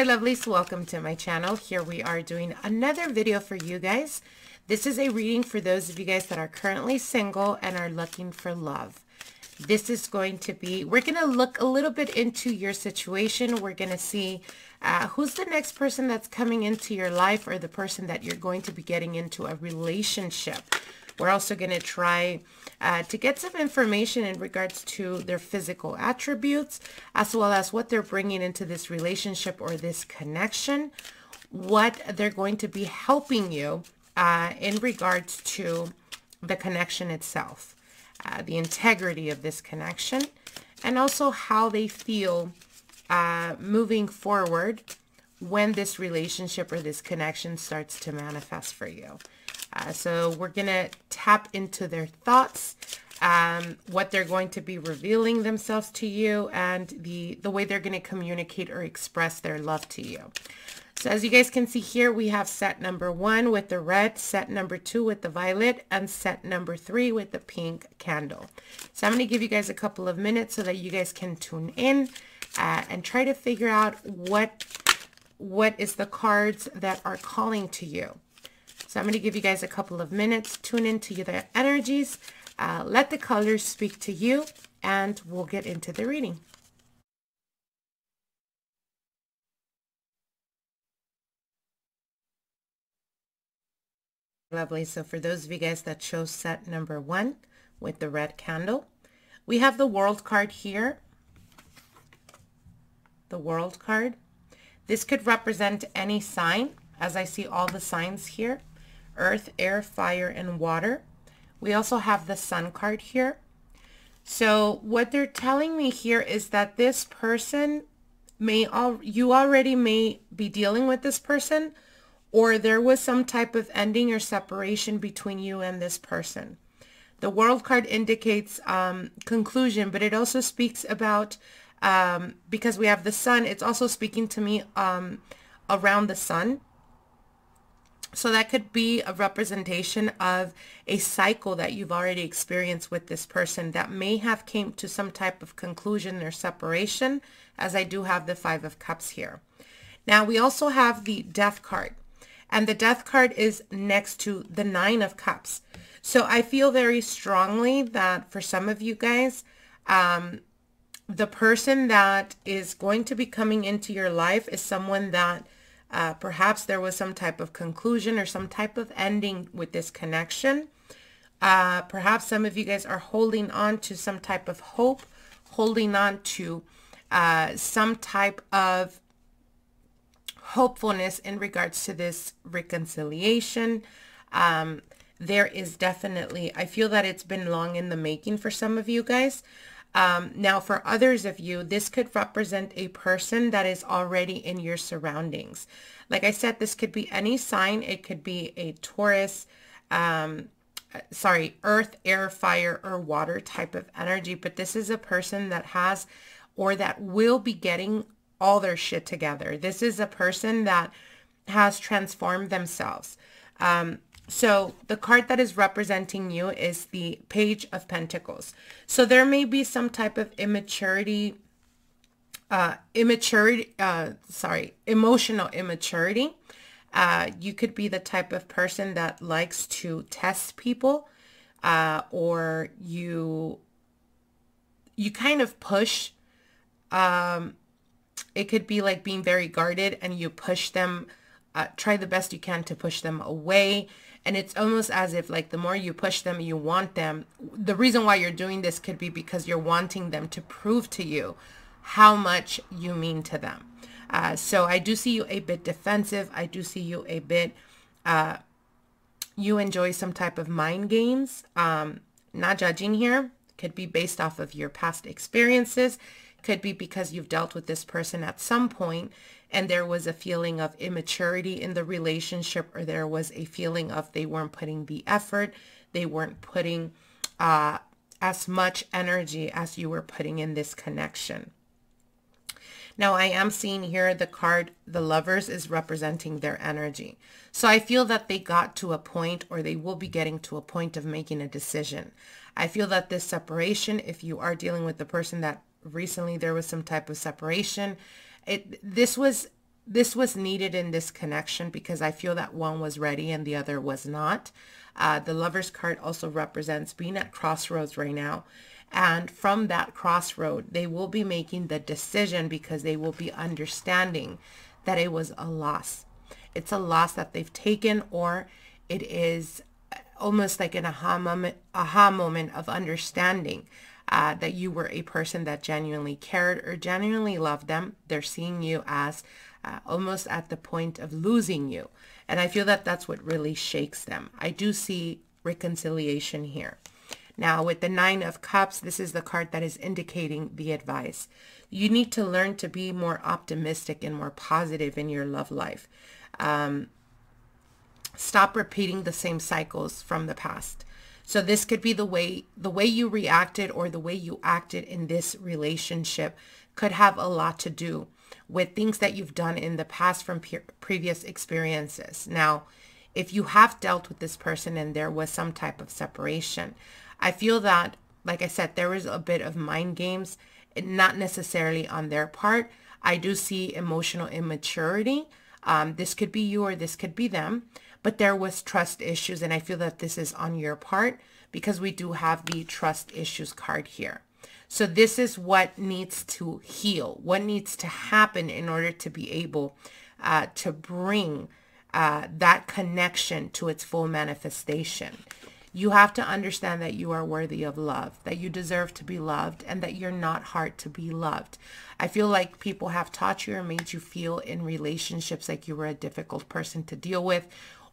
my lovelies, welcome to my channel. Here we are doing another video for you guys. This is a reading for those of you guys that are currently single and are looking for love. This is going to be, we're going to look a little bit into your situation. We're going to see uh, who's the next person that's coming into your life or the person that you're going to be getting into a relationship. We're also going to try uh, to get some information in regards to their physical attributes, as well as what they're bringing into this relationship or this connection, what they're going to be helping you uh, in regards to the connection itself, uh, the integrity of this connection, and also how they feel uh, moving forward when this relationship or this connection starts to manifest for you. Uh, so we're going to tap into their thoughts, um, what they're going to be revealing themselves to you, and the, the way they're going to communicate or express their love to you. So as you guys can see here, we have set number one with the red, set number two with the violet, and set number three with the pink candle. So I'm going to give you guys a couple of minutes so that you guys can tune in uh, and try to figure out what what is the cards that are calling to you. So I'm going to give you guys a couple of minutes. Tune into your energies. Uh, let the colors speak to you and we'll get into the reading. Lovely. So for those of you guys that chose set number one with the red candle, we have the world card here. The world card. This could represent any sign as I see all the signs here earth, air, fire, and water. We also have the sun card here. So what they're telling me here is that this person may all you already may be dealing with this person or there was some type of ending or separation between you and this person. The world card indicates um, conclusion, but it also speaks about, um, because we have the sun, it's also speaking to me um, around the sun. So that could be a representation of a cycle that you've already experienced with this person that may have came to some type of conclusion or separation as I do have the five of cups here. Now we also have the death card and the death card is next to the nine of cups. So I feel very strongly that for some of you guys, um, the person that is going to be coming into your life is someone that uh, perhaps there was some type of conclusion or some type of ending with this connection. Uh, perhaps some of you guys are holding on to some type of hope, holding on to uh, some type of hopefulness in regards to this reconciliation. Um, there is definitely, I feel that it's been long in the making for some of you guys. Um, now, for others of you, this could represent a person that is already in your surroundings. Like I said, this could be any sign. It could be a Taurus, um, sorry, earth, air, fire, or water type of energy. But this is a person that has or that will be getting all their shit together. This is a person that has transformed themselves. Um, so the card that is representing you is the Page of Pentacles. So there may be some type of immaturity, uh, immaturity, uh, sorry, emotional immaturity. Uh, you could be the type of person that likes to test people uh, or you, you kind of push, um, it could be like being very guarded and you push them, uh, try the best you can to push them away and it's almost as if like the more you push them you want them. The reason why you're doing this could be because you're wanting them to prove to you how much you mean to them. Uh, so I do see you a bit defensive. I do see you a bit uh, you enjoy some type of mind games. Um, not judging here. Could be based off of your past experiences. Could be because you've dealt with this person at some point and there was a feeling of immaturity in the relationship or there was a feeling of they weren't putting the effort, they weren't putting uh, as much energy as you were putting in this connection. Now I am seeing here the card, the lovers is representing their energy. So I feel that they got to a point or they will be getting to a point of making a decision. I feel that this separation, if you are dealing with the person that recently there was some type of separation, it this was this was needed in this connection because I feel that one was ready and the other was not. Uh, the lover's card also represents being at crossroads right now. And from that crossroad, they will be making the decision because they will be understanding that it was a loss. It's a loss that they've taken or it is almost like an aha moment, aha moment of understanding uh, that you were a person that genuinely cared or genuinely loved them. They're seeing you as uh, almost at the point of losing you. And I feel that that's what really shakes them. I do see reconciliation here. Now with the Nine of Cups, this is the card that is indicating the advice. You need to learn to be more optimistic and more positive in your love life. Um, stop repeating the same cycles from the past. So this could be the way the way you reacted or the way you acted in this relationship could have a lot to do with things that you've done in the past from pe- previous experiences. Now, if you have dealt with this person and there was some type of separation, I feel that, like I said, there is a bit of mind games, not necessarily on their part. I do see emotional immaturity. Um, this could be you or this could be them, but there was trust issues. And I feel that this is on your part because we do have the trust issues card here. So this is what needs to heal, what needs to happen in order to be able uh, to bring uh, that connection to its full manifestation. You have to understand that you are worthy of love, that you deserve to be loved, and that you're not hard to be loved. I feel like people have taught you or made you feel in relationships like you were a difficult person to deal with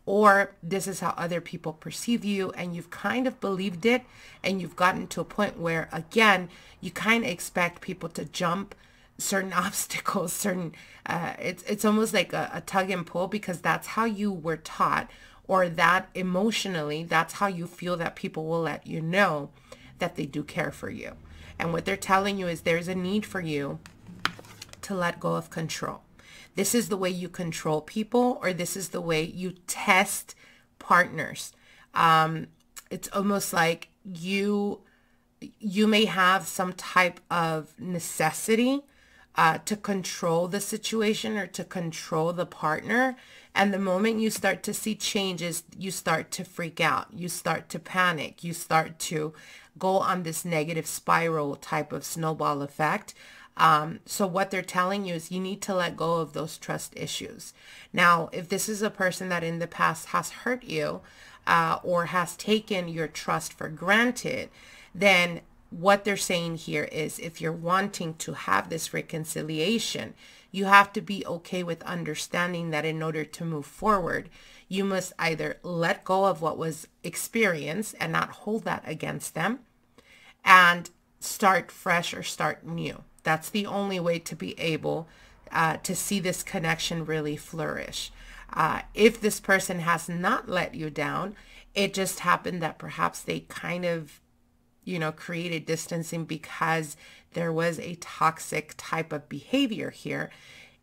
or this is how other people perceive you and you've kind of believed it and you've gotten to a point where again you kind of expect people to jump certain obstacles certain uh, it's it's almost like a, a tug and pull because that's how you were taught or that emotionally that's how you feel that people will let you know that they do care for you. And what they're telling you is there's a need for you to let go of control this is the way you control people or this is the way you test partners. Um, it's almost like you you may have some type of necessity uh, to control the situation or to control the partner. And the moment you start to see changes, you start to freak out. You start to panic. You start to go on this negative spiral type of snowball effect um, so what they're telling you is you need to let go of those trust issues. Now, if this is a person that in the past has hurt you uh, or has taken your trust for granted, then what they're saying here is if you're wanting to have this reconciliation, you have to be okay with understanding that in order to move forward, you must either let go of what was experienced and not hold that against them and start fresh or start new. That's the only way to be able uh, to see this connection really flourish. Uh, if this person has not let you down, it just happened that perhaps they kind of, you know, created distancing because there was a toxic type of behavior here.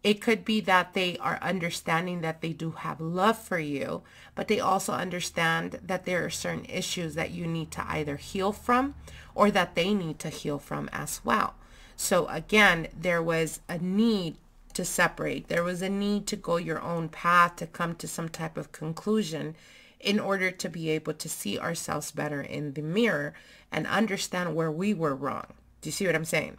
It could be that they are understanding that they do have love for you, but they also understand that there are certain issues that you need to either heal from or that they need to heal from as well. So again, there was a need to separate. There was a need to go your own path to come to some type of conclusion in order to be able to see ourselves better in the mirror and understand where we were wrong. Do you see what I'm saying?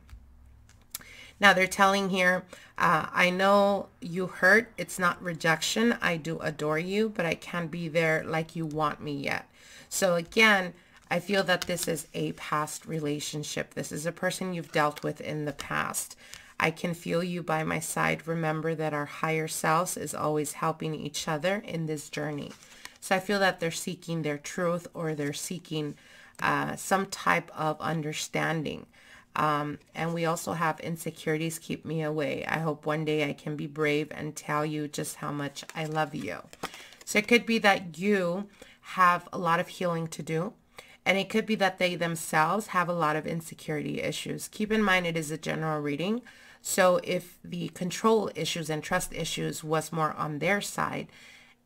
Now they're telling here, uh, I know you hurt. It's not rejection. I do adore you, but I can't be there like you want me yet. So again, I feel that this is a past relationship. This is a person you've dealt with in the past. I can feel you by my side. Remember that our higher selves is always helping each other in this journey. So I feel that they're seeking their truth or they're seeking uh, some type of understanding. Um, and we also have insecurities keep me away. I hope one day I can be brave and tell you just how much I love you. So it could be that you have a lot of healing to do. And it could be that they themselves have a lot of insecurity issues. Keep in mind it is a general reading. So if the control issues and trust issues was more on their side,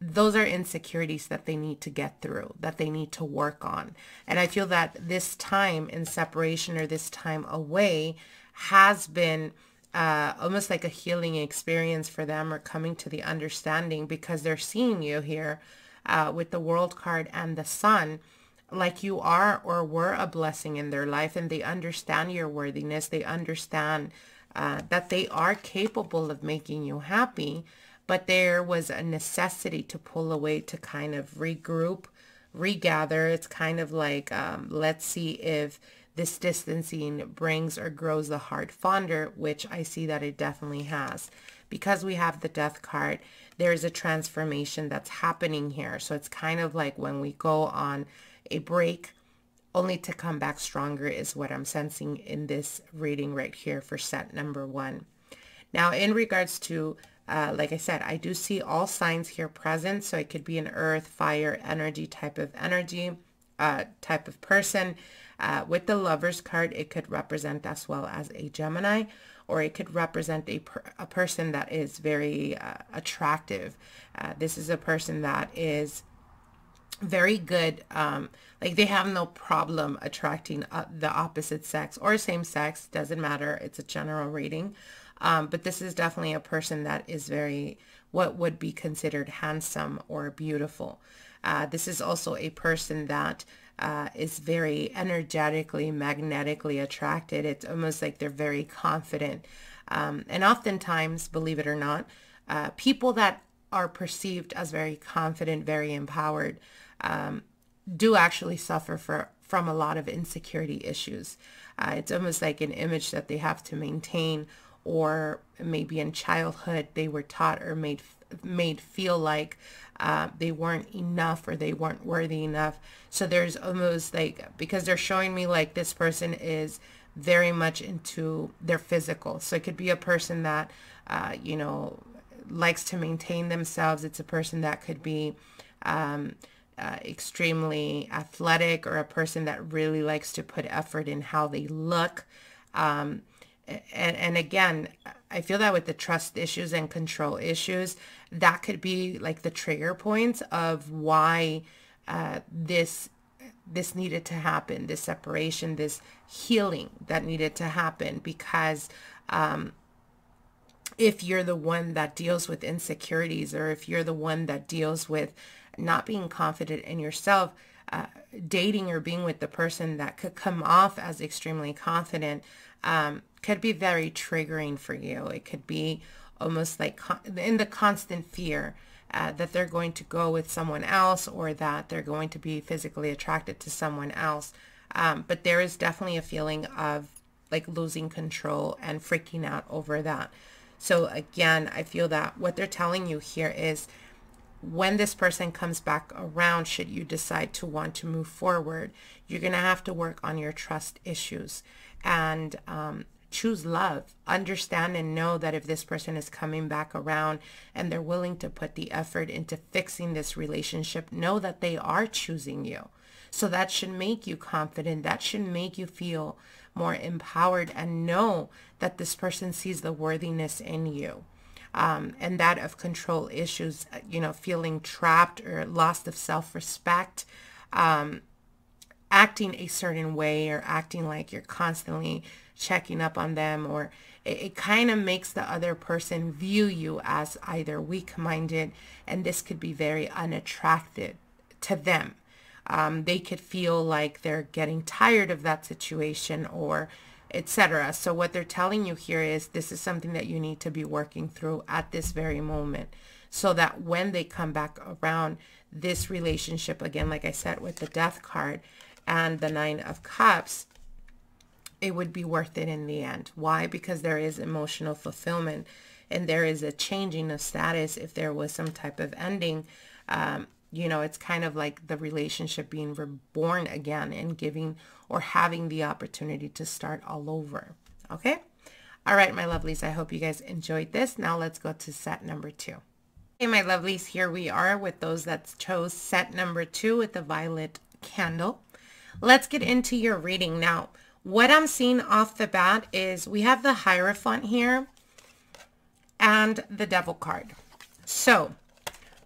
those are insecurities that they need to get through, that they need to work on. And I feel that this time in separation or this time away has been uh, almost like a healing experience for them or coming to the understanding because they're seeing you here uh, with the world card and the sun like you are or were a blessing in their life and they understand your worthiness. They understand uh, that they are capable of making you happy, but there was a necessity to pull away to kind of regroup, regather. It's kind of like, um, let's see if this distancing brings or grows the heart fonder, which I see that it definitely has. Because we have the death card, there's a transformation that's happening here. So it's kind of like when we go on a break only to come back stronger is what I'm sensing in this reading right here for set number one. Now, in regards to, uh, like I said, I do see all signs here present. So it could be an earth, fire, energy type of energy, uh, type of person. Uh, with the lover's card, it could represent as well as a Gemini, or it could represent a, per a person that is very uh, attractive. Uh, this is a person that is very good um, like they have no problem attracting uh, the opposite sex or same sex doesn't matter it's a general reading. Um, but this is definitely a person that is very what would be considered handsome or beautiful. Uh, this is also a person that uh, is very energetically magnetically attracted. It's almost like they're very confident. Um, and oftentimes believe it or not uh, people that are perceived as very confident very empowered um, do actually suffer for, from a lot of insecurity issues. Uh, it's almost like an image that they have to maintain or maybe in childhood they were taught or made made feel like uh, they weren't enough or they weren't worthy enough. So there's almost like, because they're showing me like this person is very much into their physical. So it could be a person that, uh, you know, likes to maintain themselves. It's a person that could be, um, uh, extremely athletic or a person that really likes to put effort in how they look. Um, and, and again, I feel that with the trust issues and control issues, that could be like the trigger points of why uh, this this needed to happen, this separation, this healing that needed to happen because um, if you're the one that deals with insecurities or if you're the one that deals with not being confident in yourself, uh, dating or being with the person that could come off as extremely confident um, could be very triggering for you. It could be almost like in the constant fear uh, that they're going to go with someone else or that they're going to be physically attracted to someone else. Um, but there is definitely a feeling of like losing control and freaking out over that. So again, I feel that what they're telling you here is when this person comes back around, should you decide to want to move forward, you're going to have to work on your trust issues and um, choose love. Understand and know that if this person is coming back around and they're willing to put the effort into fixing this relationship, know that they are choosing you. So that should make you confident. That should make you feel more empowered and know that this person sees the worthiness in you um, and that of control issues, uh, you know, feeling trapped or lost of self-respect, um, acting a certain way or acting like you're constantly checking up on them or it, it kind of makes the other person view you as either weak-minded and this could be very unattractive to them. Um, they could feel like they're getting tired of that situation or etc. So what they're telling you here is this is something that you need to be working through at this very moment so that when they come back around this relationship, again, like I said, with the death card and the nine of cups, it would be worth it in the end. Why? Because there is emotional fulfillment and there is a changing of status if there was some type of ending. Um, you know, it's kind of like the relationship being reborn again and giving or having the opportunity to start all over. Okay. All right, my lovelies. I hope you guys enjoyed this. Now let's go to set number two. Okay, my lovelies, here we are with those that chose set number two with the violet candle. Let's get into your reading. Now, what I'm seeing off the bat is we have the Hierophant here and the Devil card. So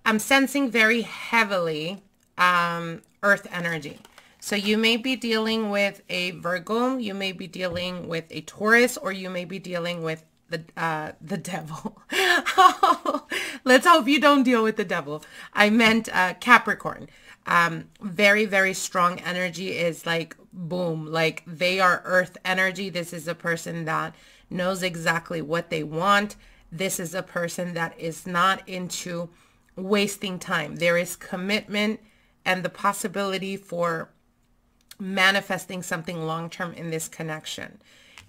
I'm sensing very heavily um, earth energy. So you may be dealing with a Virgo, you may be dealing with a Taurus, or you may be dealing with the uh, the devil. Let's hope you don't deal with the devil. I meant uh, Capricorn. Um, very, very strong energy is like boom, like they are earth energy. This is a person that knows exactly what they want. This is a person that is not into wasting time. There is commitment and the possibility for manifesting something long-term in this connection.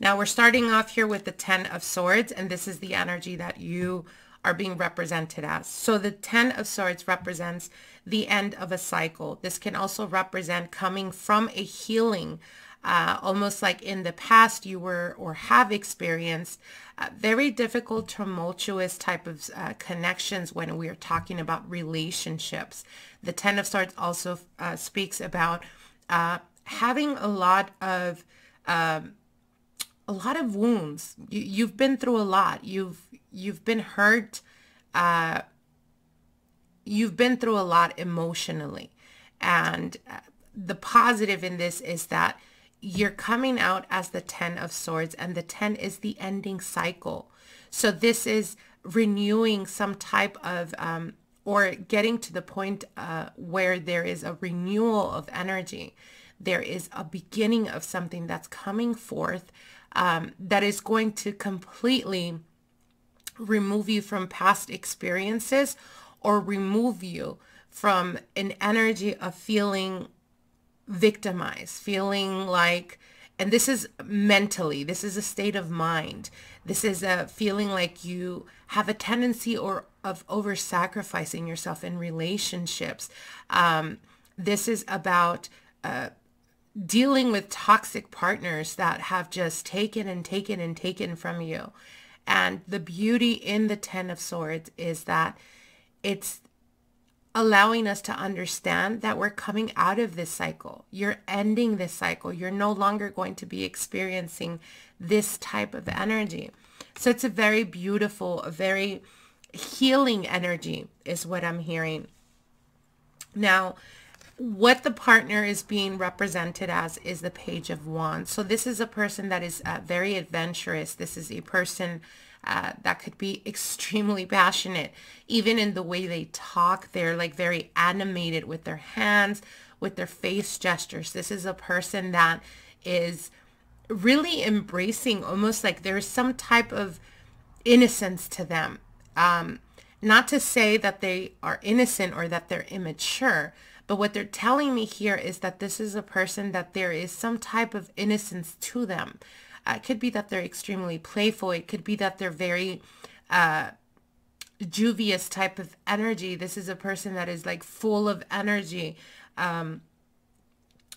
Now we're starting off here with the 10 of swords and this is the energy that you are being represented as. So the 10 of swords represents the end of a cycle. This can also represent coming from a healing, uh, almost like in the past you were or have experienced uh, very difficult, tumultuous type of uh, connections when we are talking about relationships. The Ten of Swords also uh, speaks about uh, having a lot of um, a lot of wounds. You, you've been through a lot. You've you've been hurt. Uh, you've been through a lot emotionally. And the positive in this is that you're coming out as the 10 of swords and the 10 is the ending cycle. So this is renewing some type of um, or getting to the point uh, where there is a renewal of energy. There is a beginning of something that's coming forth um, that is going to completely remove you from past experiences or remove you from an energy of feeling victimized, feeling like, and this is mentally, this is a state of mind. This is a feeling like you have a tendency or of over sacrificing yourself in relationships. Um, this is about uh, dealing with toxic partners that have just taken and taken and taken from you. And the beauty in the Ten of Swords is that it's allowing us to understand that we're coming out of this cycle. You're ending this cycle. You're no longer going to be experiencing this type of energy. So it's a very beautiful, a very healing energy is what I'm hearing. Now, what the partner is being represented as is the page of wands. So this is a person that is uh, very adventurous. This is a person uh, that could be extremely passionate. Even in the way they talk, they're like very animated with their hands, with their face gestures. This is a person that is really embracing almost like there's some type of innocence to them. Um, not to say that they are innocent or that they're immature, but what they're telling me here is that this is a person that there is some type of innocence to them. Uh, it could be that they're extremely playful. It could be that they're very uh, juvious type of energy. This is a person that is like full of energy. Um,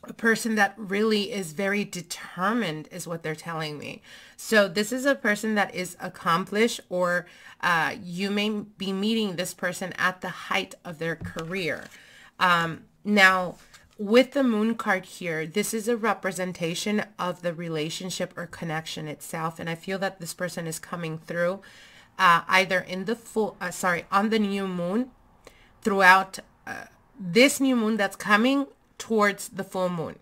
a person that really is very determined is what they're telling me. So this is a person that is accomplished or uh, you may be meeting this person at the height of their career. Um, now, with the moon card here, this is a representation of the relationship or connection itself. And I feel that this person is coming through uh, either in the full, uh, sorry, on the new moon throughout uh, this new moon that's coming towards the full moon.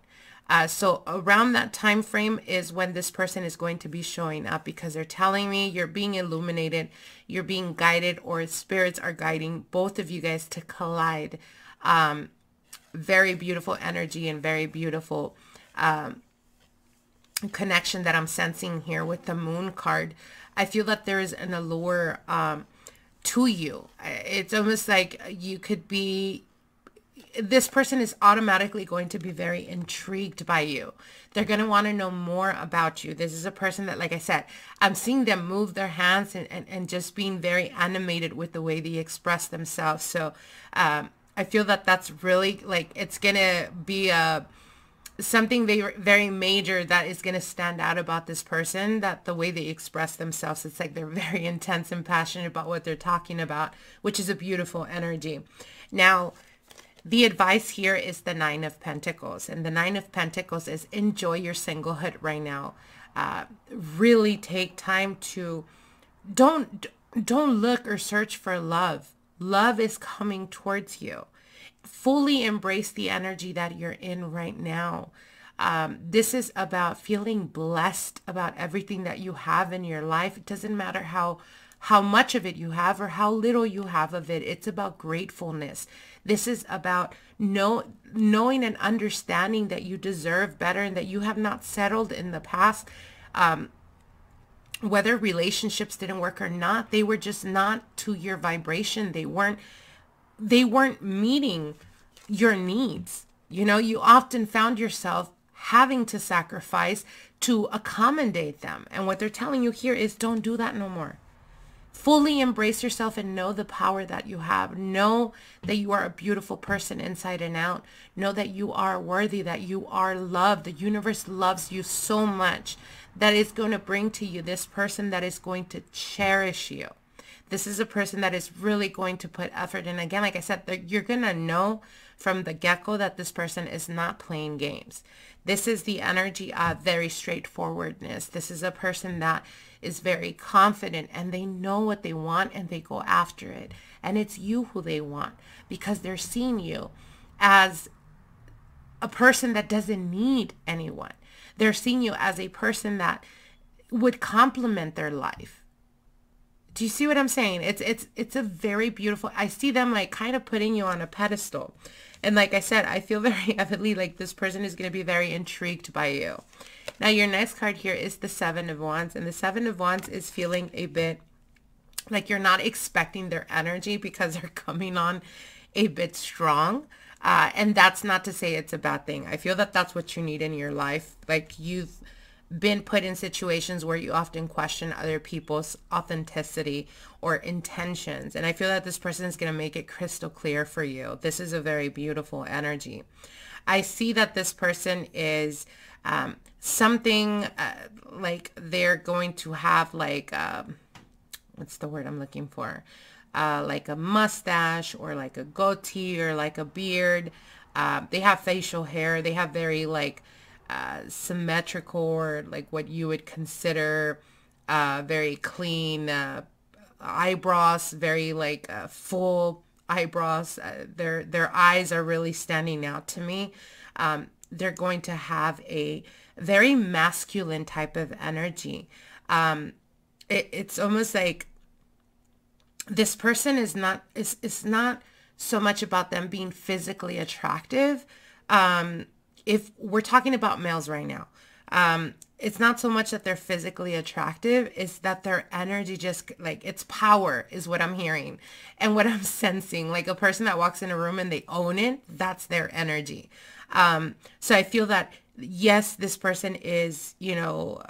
Uh, so around that time frame is when this person is going to be showing up because they're telling me you're being illuminated, you're being guided, or spirits are guiding both of you guys to collide um, very beautiful energy and very beautiful um, connection that I'm sensing here with the moon card. I feel that there is an allure um, to you. It's almost like you could be, this person is automatically going to be very intrigued by you. They're going to want to know more about you. This is a person that, like I said, I'm seeing them move their hands and, and, and just being very animated with the way they express themselves. So um, I feel that that's really like it's gonna be a something very very major that is gonna stand out about this person. That the way they express themselves, it's like they're very intense and passionate about what they're talking about, which is a beautiful energy. Now, the advice here is the Nine of Pentacles, and the Nine of Pentacles is enjoy your singlehood right now. Uh, really take time to don't don't look or search for love Love is coming towards you. Fully embrace the energy that you're in right now. Um, this is about feeling blessed about everything that you have in your life. It doesn't matter how how much of it you have or how little you have of it. It's about gratefulness. This is about know, knowing and understanding that you deserve better and that you have not settled in the past. Um, whether relationships didn't work or not, they were just not to your vibration. They weren't, they weren't meeting your needs. You know, you often found yourself having to sacrifice to accommodate them. And what they're telling you here is don't do that no more. Fully embrace yourself and know the power that you have. Know that you are a beautiful person inside and out. Know that you are worthy, that you are loved. The universe loves you so much that it's going to bring to you this person that is going to cherish you. This is a person that is really going to put effort. And again, like I said, you're going to know from the get-go that this person is not playing games. This is the energy of very straightforwardness. This is a person that is very confident and they know what they want and they go after it. And it's you who they want because they're seeing you as a person that doesn't need anyone. They're seeing you as a person that would complement their life. Do you see what I'm saying? It's it's it's a very beautiful. I see them like kind of putting you on a pedestal. And like I said, I feel very heavily like this person is going to be very intrigued by you. Now your next card here is the 7 of Wands and the 7 of Wands is feeling a bit like you're not expecting their energy because they're coming on a bit strong. Uh, and that's not to say it's a bad thing. I feel that that's what you need in your life. Like you've been put in situations where you often question other people's authenticity or intentions. And I feel that this person is going to make it crystal clear for you. This is a very beautiful energy. I see that this person is um, something uh, like they're going to have like, uh, what's the word I'm looking for? Uh, like a mustache or like a goatee or like a beard. Uh, they have facial hair. They have very like uh, symmetrical or like what you would consider uh, very clean uh, eyebrows, very like full eyebrows. Their their eyes are really standing out to me. Um, they're going to have a very masculine type of energy. Um, it, it's almost like this person is not is is not so much about them being physically attractive. Um, if we're talking about males right now, um, it's not so much that they're physically attractive, it's that their energy just like its power is what I'm hearing and what I'm sensing. Like a person that walks in a room and they own it, that's their energy. Um, so I feel that yes, this person is, you know,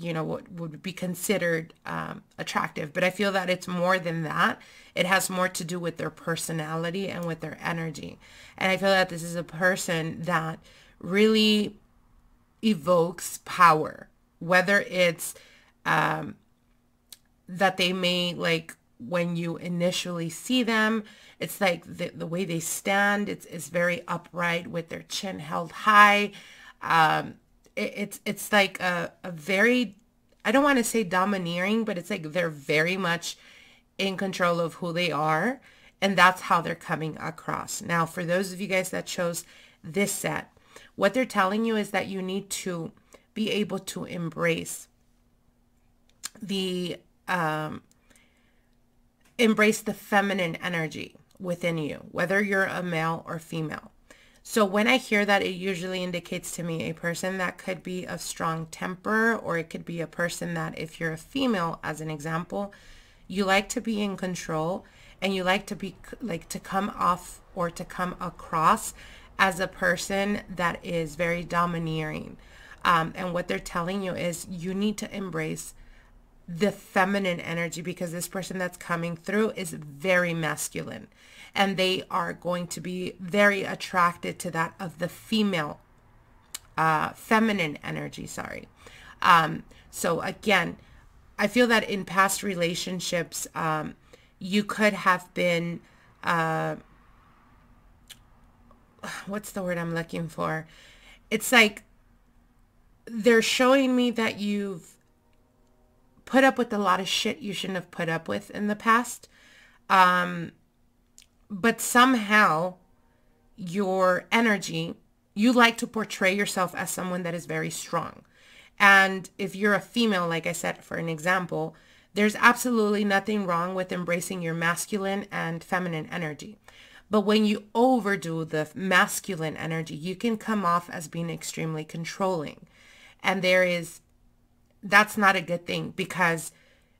you know, what would be considered um, attractive. But I feel that it's more than that. It has more to do with their personality and with their energy. And I feel that this is a person that really evokes power, whether it's um, that they may like when you initially see them, it's like the, the way they stand, it's, it's very upright with their chin held high. Um, it's it's like a, a very I don't want to say domineering, but it's like they're very much in control of who they are. And that's how they're coming across. Now, for those of you guys that chose this set, what they're telling you is that you need to be able to embrace the, um, embrace the feminine energy within you, whether you're a male or female. So when I hear that, it usually indicates to me a person that could be of strong temper, or it could be a person that if you're a female, as an example, you like to be in control and you like to be like to come off or to come across as a person that is very domineering. Um, and what they're telling you is you need to embrace the feminine energy because this person that's coming through is very masculine and they are going to be very attracted to that of the female, uh, feminine energy, sorry. Um, so again, I feel that in past relationships, um, you could have been, uh, what's the word I'm looking for? It's like they're showing me that you've put up with a lot of shit you shouldn't have put up with in the past. Um, but somehow your energy, you like to portray yourself as someone that is very strong. And if you're a female, like I said, for an example, there's absolutely nothing wrong with embracing your masculine and feminine energy. But when you overdo the masculine energy, you can come off as being extremely controlling. And there is, that's not a good thing because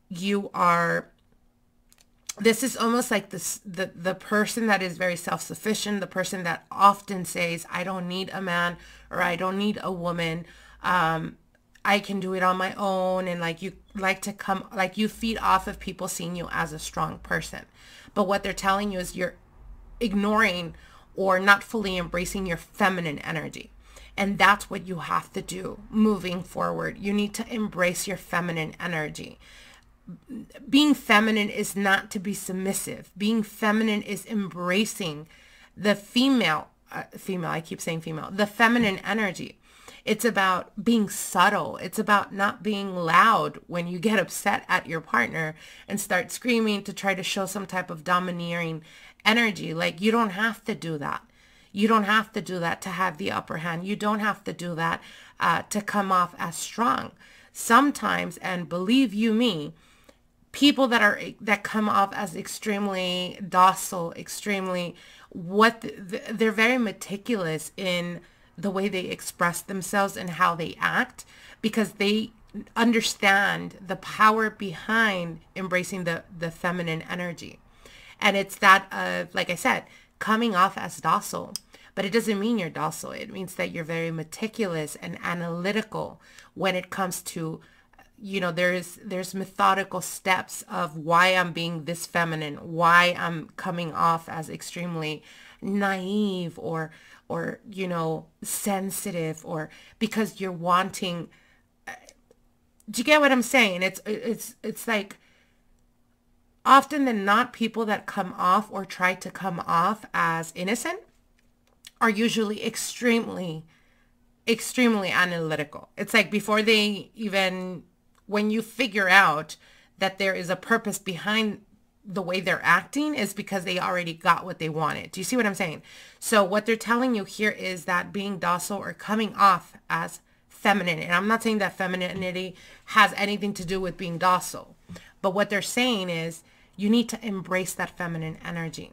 you are, this is almost like this, the, the person that is very self-sufficient, the person that often says, I don't need a man or I don't need a woman. Um, I can do it on my own. And like you like to come, like you feed off of people seeing you as a strong person. But what they're telling you is you're ignoring or not fully embracing your feminine energy. And that's what you have to do moving forward. You need to embrace your feminine energy. Being feminine is not to be submissive. Being feminine is embracing the female, uh, female, I keep saying female, the feminine energy. It's about being subtle. It's about not being loud when you get upset at your partner and start screaming to try to show some type of domineering energy. Like you don't have to do that. You don't have to do that to have the upper hand. You don't have to do that uh, to come off as strong. Sometimes, and believe you me, people that are that come off as extremely docile, extremely what the, they're very meticulous in the way they express themselves and how they act because they understand the power behind embracing the the feminine energy. And it's that of, like I said, coming off as docile. But it doesn't mean you're docile. It means that you're very meticulous and analytical when it comes to, you know, there's there's methodical steps of why I'm being this feminine, why I'm coming off as extremely naive or or you know sensitive or because you're wanting uh, do you get what i'm saying it's it's it's like often than not, people that come off or try to come off as innocent are usually extremely, extremely analytical. It's like before they even, when you figure out that there is a purpose behind the way they're acting is because they already got what they wanted. Do you see what I'm saying? So what they're telling you here is that being docile or coming off as feminine, and I'm not saying that femininity has anything to do with being docile, but what they're saying is you need to embrace that feminine energy.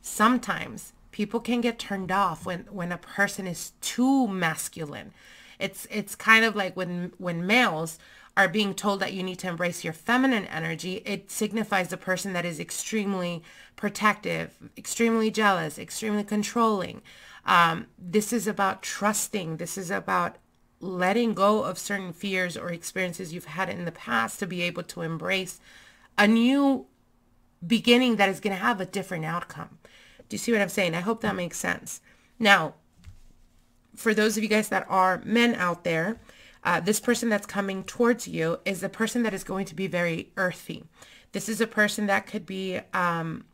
Sometimes people can get turned off when, when a person is too masculine. It's, it's kind of like when, when males are being told that you need to embrace your feminine energy, it signifies a person that is extremely protective, extremely jealous, extremely controlling. Um, this is about trusting. This is about letting go of certain fears or experiences you've had in the past to be able to embrace a new beginning that is going to have a different outcome. Do you see what I'm saying? I hope that makes sense. Now, for those of you guys that are men out there, uh, this person that's coming towards you is a person that is going to be very earthy. This is a person that could be um,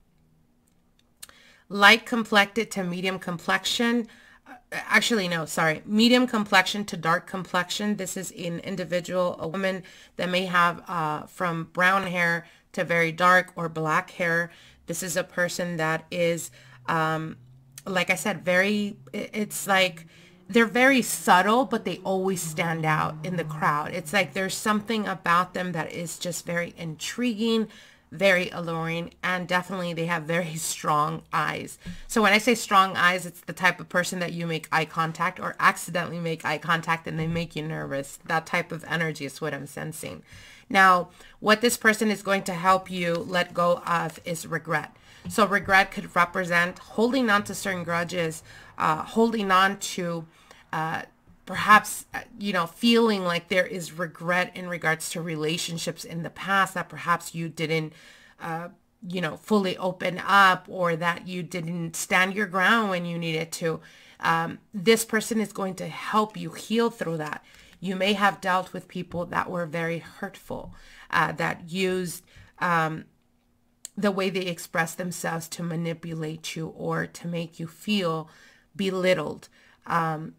light complected to medium complexion. Uh, actually, no, sorry. Medium complexion to dark complexion. This is an individual, a woman that may have uh, from brown hair to very dark or black hair. This is a person that is, um, like I said, very, it's like, they're very subtle, but they always stand out in the crowd. It's like there's something about them that is just very intriguing, very alluring, and definitely they have very strong eyes. So when I say strong eyes, it's the type of person that you make eye contact or accidentally make eye contact and they make you nervous. That type of energy is what I'm sensing. Now, what this person is going to help you let go of is regret. So regret could represent holding on to certain grudges, uh, holding on to uh, perhaps, uh, you know, feeling like there is regret in regards to relationships in the past that perhaps you didn't, uh, you know, fully open up or that you didn't stand your ground when you needed to. Um, this person is going to help you heal through that. You may have dealt with people that were very hurtful, uh, that used um, the way they express themselves to manipulate you or to make you feel belittled. Um,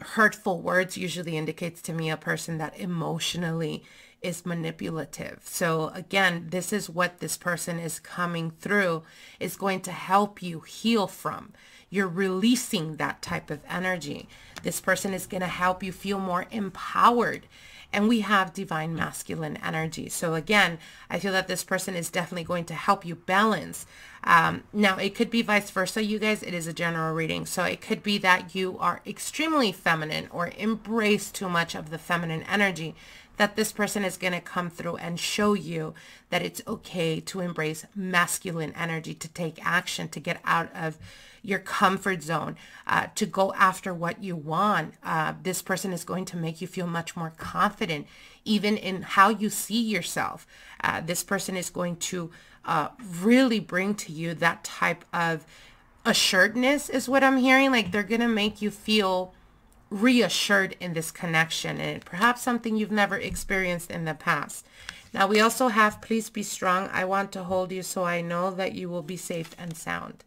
hurtful words usually indicates to me a person that emotionally is manipulative. So again, this is what this person is coming through is going to help you heal from. You're releasing that type of energy. This person is going to help you feel more empowered and we have divine masculine energy. So again, I feel that this person is definitely going to help you balance. Um, now, it could be vice versa, you guys. It is a general reading. So it could be that you are extremely feminine or embrace too much of the feminine energy that this person is going to come through and show you that it's okay to embrace masculine energy, to take action, to get out of your comfort zone, uh, to go after what you want. Uh, this person is going to make you feel much more confident, even in how you see yourself. Uh, this person is going to uh, really bring to you that type of assuredness is what I'm hearing. Like they're going to make you feel reassured in this connection and perhaps something you've never experienced in the past. Now we also have, please be strong. I want to hold you so I know that you will be safe and sound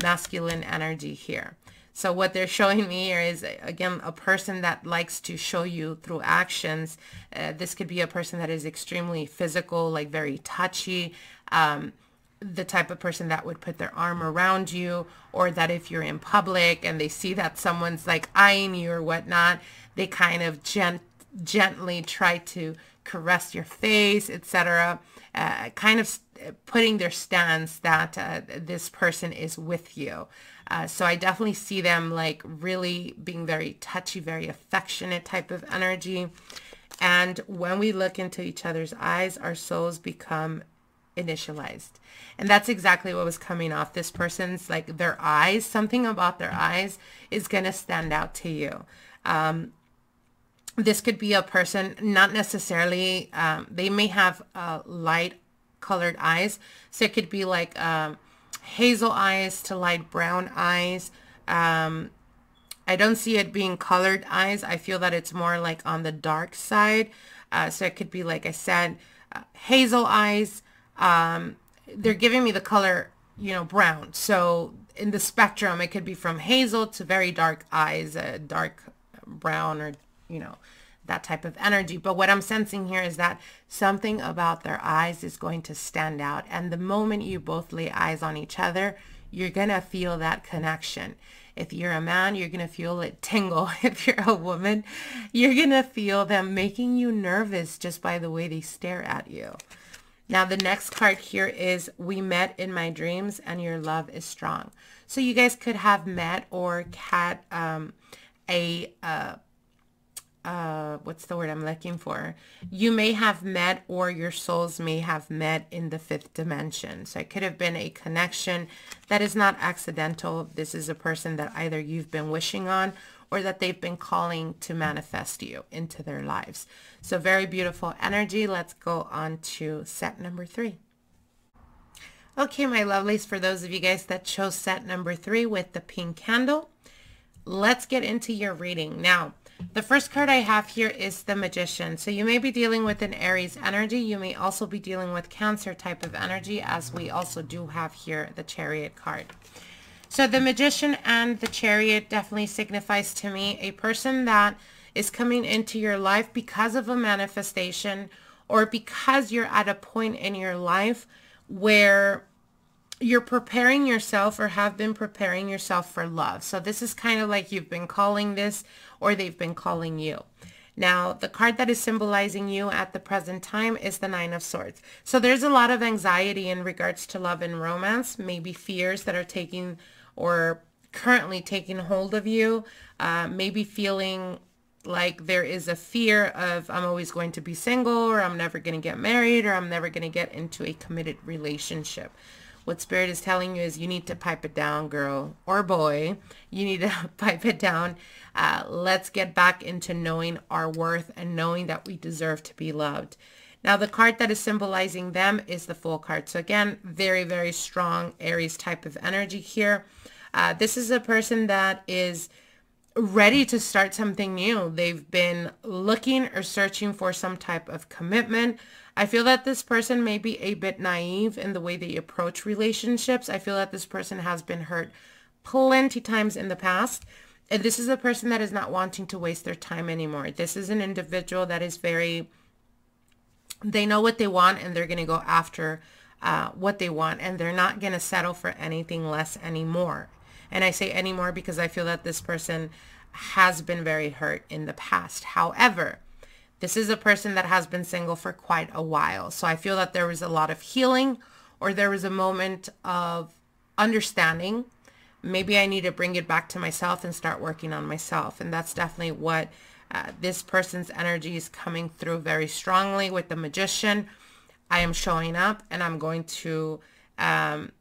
masculine energy here. So what they're showing me here is, again, a person that likes to show you through actions. Uh, this could be a person that is extremely physical, like very touchy, um, the type of person that would put their arm around you, or that if you're in public and they see that someone's like eyeing you or whatnot, they kind of gent gently try to caress your face, etc. Uh, kind of putting their stance that uh, this person is with you. Uh, so I definitely see them like really being very touchy, very affectionate type of energy. And when we look into each other's eyes, our souls become initialized. And that's exactly what was coming off this person's like their eyes. Something about their eyes is going to stand out to you. Um, this could be a person, not necessarily, um, they may have a light colored eyes. So it could be like um, hazel eyes to light brown eyes. Um, I don't see it being colored eyes. I feel that it's more like on the dark side. Uh, so it could be, like I said, uh, hazel eyes. Um, they're giving me the color, you know, brown. So in the spectrum, it could be from hazel to very dark eyes, uh, dark brown or, you know, that type of energy. But what I'm sensing here is that something about their eyes is going to stand out. And the moment you both lay eyes on each other, you're going to feel that connection. If you're a man, you're going to feel it tingle. If you're a woman, you're going to feel them making you nervous just by the way they stare at you. Now, the next card here is we met in my dreams and your love is strong. So you guys could have met or had um, a uh, uh, what's the word I'm looking for? You may have met or your souls may have met in the fifth dimension. So it could have been a connection that is not accidental. This is a person that either you've been wishing on or that they've been calling to manifest you into their lives. So very beautiful energy. Let's go on to set number three. Okay, my lovelies, for those of you guys that chose set number three with the pink candle, let's get into your reading. Now, the first card I have here is the Magician. So you may be dealing with an Aries energy. You may also be dealing with Cancer type of energy as we also do have here the Chariot card. So the Magician and the Chariot definitely signifies to me a person that is coming into your life because of a manifestation or because you're at a point in your life where you're preparing yourself or have been preparing yourself for love. So this is kind of like you've been calling this or they've been calling you. Now, the card that is symbolizing you at the present time is the Nine of Swords. So there's a lot of anxiety in regards to love and romance, maybe fears that are taking or currently taking hold of you, uh, maybe feeling like there is a fear of I'm always going to be single or I'm never going to get married or I'm never going to get into a committed relationship what spirit is telling you is you need to pipe it down, girl or boy. You need to pipe it down. Uh, let's get back into knowing our worth and knowing that we deserve to be loved. Now, the card that is symbolizing them is the Fool card. So again, very, very strong Aries type of energy here. Uh, this is a person that is ready to start something new. They've been looking or searching for some type of commitment. I feel that this person may be a bit naive in the way they approach relationships. I feel that this person has been hurt plenty times in the past. And this is a person that is not wanting to waste their time anymore. This is an individual that is very they know what they want and they're going to go after uh, what they want and they're not going to settle for anything less anymore. And I say anymore because I feel that this person has been very hurt in the past. However, this is a person that has been single for quite a while. So I feel that there was a lot of healing or there was a moment of understanding. Maybe I need to bring it back to myself and start working on myself. And that's definitely what uh, this person's energy is coming through very strongly with the magician. I am showing up and I'm going to um,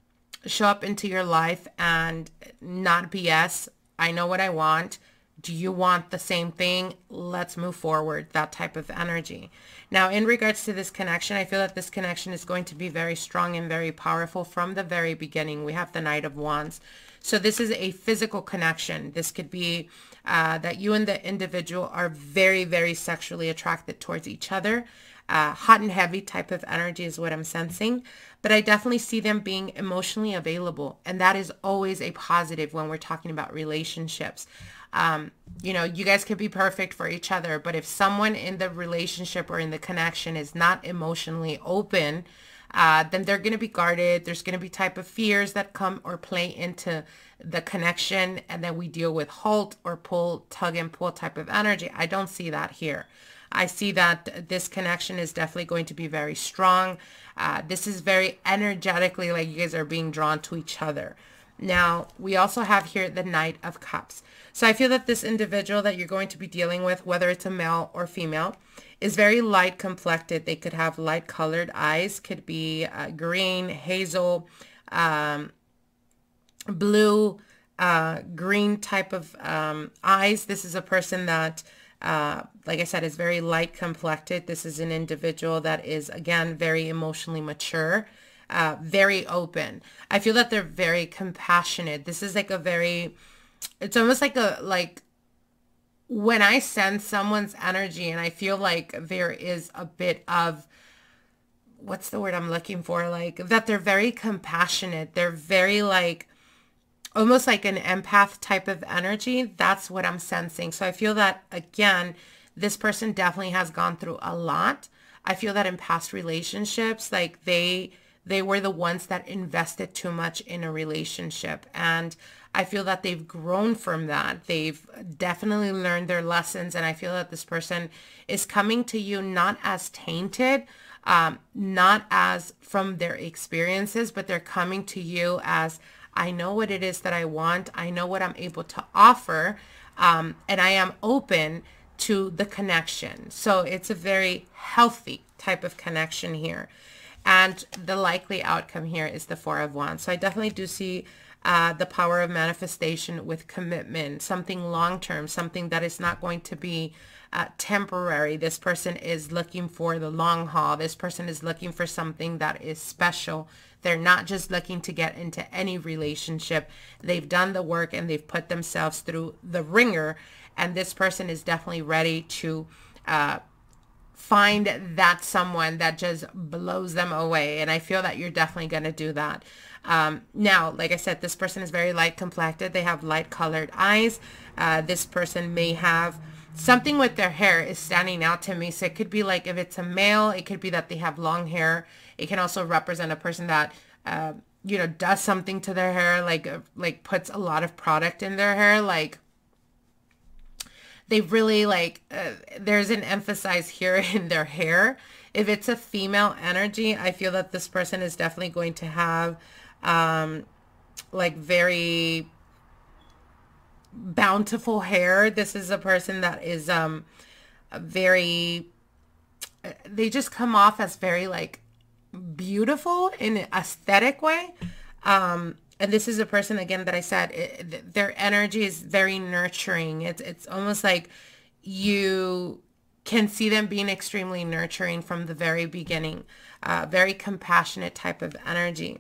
show up into your life and not BS. I know what I want. Do you want the same thing? Let's move forward. That type of energy. Now, in regards to this connection, I feel that this connection is going to be very strong and very powerful from the very beginning. We have the Knight of Wands. So this is a physical connection. This could be uh, that you and the individual are very, very sexually attracted towards each other. Uh, hot and heavy type of energy is what I'm sensing. But I definitely see them being emotionally available. And that is always a positive when we're talking about relationships. Um, you know, you guys could be perfect for each other, but if someone in the relationship or in the connection is not emotionally open, uh, then they're going to be guarded. There's going to be type of fears that come or play into the connection. And then we deal with halt or pull, tug and pull type of energy. I don't see that here. I see that this connection is definitely going to be very strong. Uh, this is very energetically like you guys are being drawn to each other. Now, we also have here the Knight of Cups. So I feel that this individual that you're going to be dealing with, whether it's a male or female, is very light complected. They could have light colored eyes, could be uh, green, hazel, um, blue, uh, green type of um, eyes. This is a person that uh, like I said, is very light complected. This is an individual that is, again, very emotionally mature, uh, very open. I feel that they're very compassionate. This is like a very, it's almost like a, like when I sense someone's energy and I feel like there is a bit of, what's the word I'm looking for? Like that they're very compassionate. They're very like, almost like an empath type of energy. That's what I'm sensing. So I feel that, again, this person definitely has gone through a lot. I feel that in past relationships, like they they were the ones that invested too much in a relationship. And I feel that they've grown from that. They've definitely learned their lessons. And I feel that this person is coming to you not as tainted, um, not as from their experiences, but they're coming to you as I know what it is that I want. I know what I'm able to offer. Um, and I am open to the connection. So it's a very healthy type of connection here. And the likely outcome here is the Four of Wands. So I definitely do see uh, the power of manifestation with commitment, something long-term, something that is not going to be uh, temporary. This person is looking for the long haul. This person is looking for something that is special. They're not just looking to get into any relationship. They've done the work and they've put themselves through the wringer. And this person is definitely ready to uh, find that someone that just blows them away. And I feel that you're definitely going to do that. Um, now, like I said, this person is very light complected. They have light colored eyes. Uh, this person may have something with their hair is standing out to me. So it could be like if it's a male, it could be that they have long hair. It can also represent a person that, uh, you know, does something to their hair, like uh, like puts a lot of product in their hair, like they really like uh, there's an emphasis here in their hair if it's a female energy i feel that this person is definitely going to have um like very bountiful hair. This is a person that is um very they just come off as very like beautiful in an aesthetic way. Um and this is a person again that I said it, their energy is very nurturing. It's it's almost like you can see them being extremely nurturing from the very beginning. Uh, very compassionate type of energy.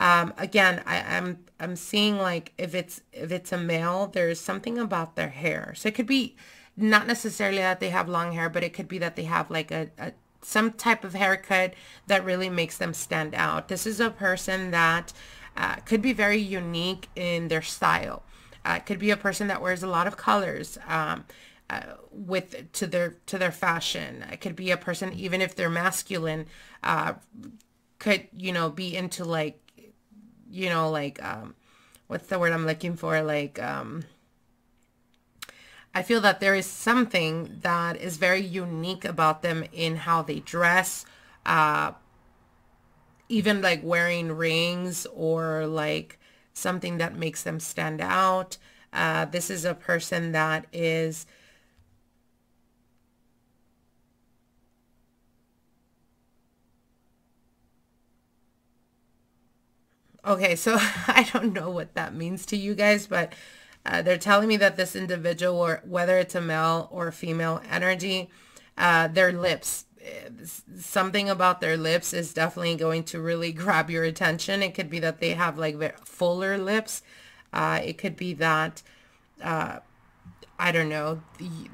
Um, again, I, I'm I'm seeing like if it's if it's a male, there's something about their hair. So it could be not necessarily that they have long hair, but it could be that they have like a, a some type of haircut that really makes them stand out. This is a person that uh, could be very unique in their style. Uh, could be a person that wears a lot of colors. Um, uh, with to their to their fashion. It could be a person, even if they're masculine, uh, could you know be into like, you know, like um, what's the word I'm looking for? Like um, I feel that there is something that is very unique about them in how they dress. Uh, even like wearing rings or like something that makes them stand out. Uh, this is a person that is Okay, so I don't know what that means to you guys, but uh, they're telling me that this individual, or whether it's a male or female energy, uh, their lips, something about their lips is definitely going to really grab your attention. It could be that they have like fuller lips. Uh, it could be that, uh, I don't know,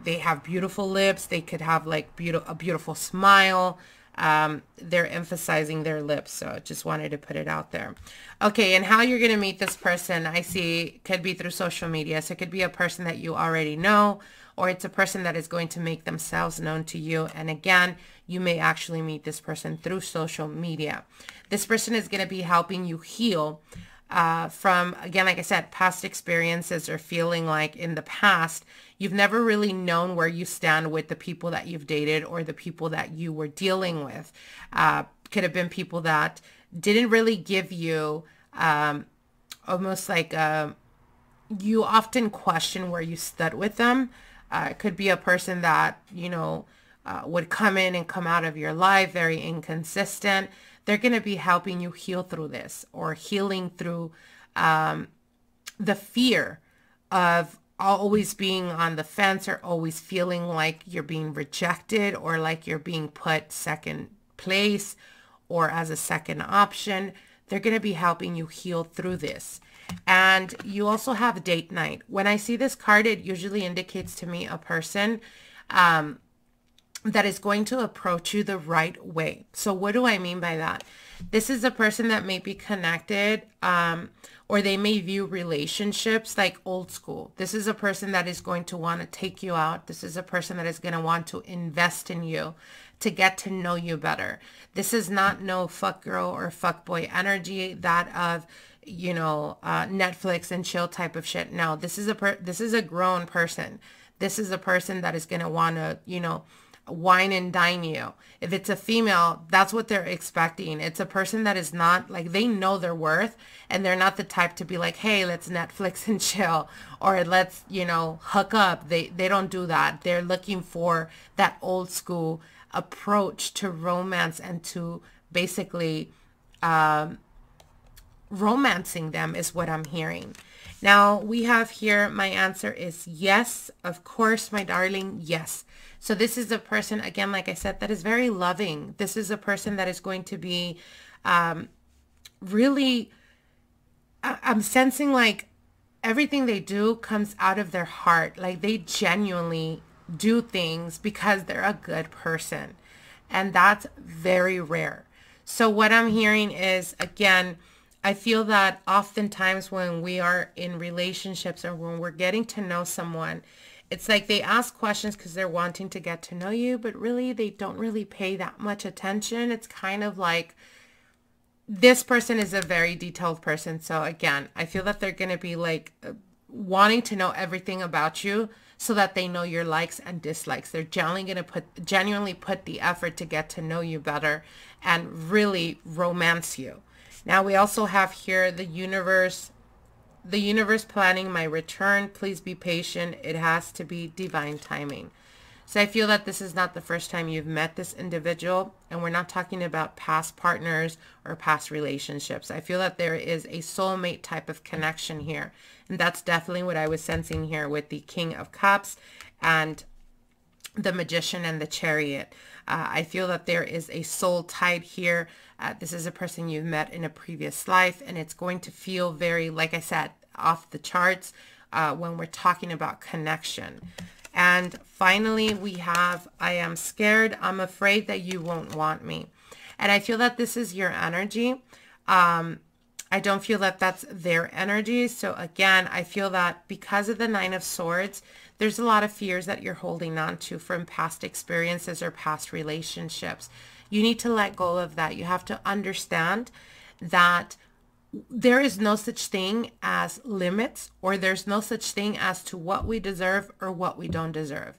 they have beautiful lips. They could have like beautiful, a beautiful smile um, they're emphasizing their lips. So I just wanted to put it out there. Okay, and how you're going to meet this person, I see could be through social media. So it could be a person that you already know, or it's a person that is going to make themselves known to you. And again, you may actually meet this person through social media. This person is going to be helping you heal uh, from, again, like I said, past experiences or feeling like in the past, you've never really known where you stand with the people that you've dated or the people that you were dealing with. Uh, could have been people that didn't really give you um, almost like a, uh, you often question where you stood with them. Uh, it could be a person that, you know, uh, would come in and come out of your life very inconsistent they're going to be helping you heal through this or healing through um, the fear of always being on the fence or always feeling like you're being rejected or like you're being put second place or as a second option. They're going to be helping you heal through this. And you also have date night. When I see this card, it usually indicates to me a person um, that is going to approach you the right way. So what do I mean by that? This is a person that may be connected um, or they may view relationships like old school. This is a person that is going to want to take you out. This is a person that is going to want to invest in you to get to know you better. This is not no fuck girl or fuck boy energy that of you know uh, Netflix and chill type of shit. No, this is a per- this is a grown person. This is a person that is going to want to you know wine and dine you. If it's a female, that's what they're expecting. It's a person that is not like they know their worth and they're not the type to be like, hey, let's Netflix and chill or let's, you know, hook up. They they don't do that. They're looking for that old school approach to romance and to basically um, romancing them is what I'm hearing. Now we have here, my answer is yes. Of course, my darling, yes. So this is a person, again, like I said, that is very loving. This is a person that is going to be um, really, I- I'm sensing like everything they do comes out of their heart. Like they genuinely do things because they're a good person. And that's very rare. So what I'm hearing is, again, I feel that oftentimes when we are in relationships or when we're getting to know someone, it's like they ask questions because they're wanting to get to know you, but really they don't really pay that much attention. It's kind of like this person is a very detailed person. So again, I feel that they're going to be like uh, wanting to know everything about you so that they know your likes and dislikes. They're genuinely going to put genuinely put the effort to get to know you better and really romance you. Now we also have here the universe the universe planning my return. Please be patient. It has to be divine timing. So I feel that this is not the first time you've met this individual and we're not talking about past partners or past relationships. I feel that there is a soulmate type of connection here. And that's definitely what I was sensing here with the King of Cups and the Magician and the Chariot. Uh, I feel that there is a soul tied here. Uh, this is a person you've met in a previous life, and it's going to feel very, like I said, off the charts uh, when we're talking about connection. And finally, we have, I am scared. I'm afraid that you won't want me. And I feel that this is your energy. Um, I don't feel that that's their energy. So again, I feel that because of the Nine of Swords, there's a lot of fears that you're holding on to from past experiences or past relationships. You need to let go of that. You have to understand that there is no such thing as limits or there's no such thing as to what we deserve or what we don't deserve.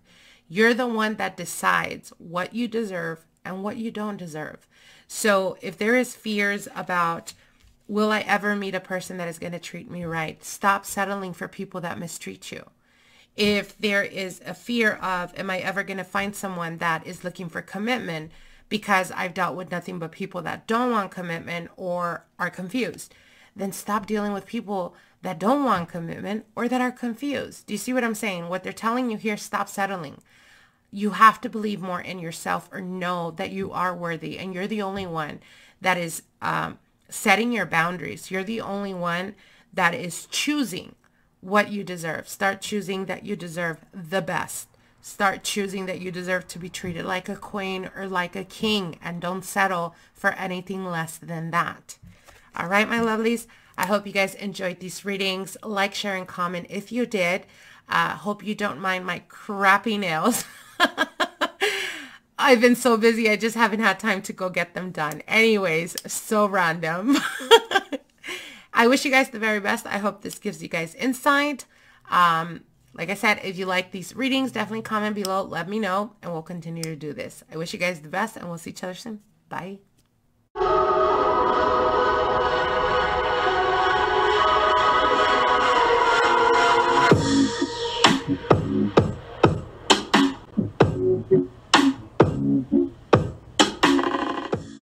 You're the one that decides what you deserve and what you don't deserve. So if there is fears about will I ever meet a person that is going to treat me right, stop settling for people that mistreat you. If there is a fear of am I ever going to find someone that is looking for commitment because I've dealt with nothing but people that don't want commitment or are confused then stop dealing with people that don't want commitment or that are confused. Do you see what I'm saying? What they're telling you here, stop settling. You have to believe more in yourself or know that you are worthy and you're the only one that is um, setting your boundaries. You're the only one that is choosing what you deserve. Start choosing that you deserve the best. Start choosing that you deserve to be treated like a queen or like a king and don't settle for anything less than that. All right, my lovelies. I hope you guys enjoyed these readings. Like, share, and comment if you did. Uh, hope you don't mind my crappy nails. I've been so busy. I just haven't had time to go get them done. Anyways, so random. I wish you guys the very best. I hope this gives you guys insight. Um, like I said, if you like these readings, definitely comment below. Let me know, and we'll continue to do this. I wish you guys the best, and we'll see each other soon. Bye.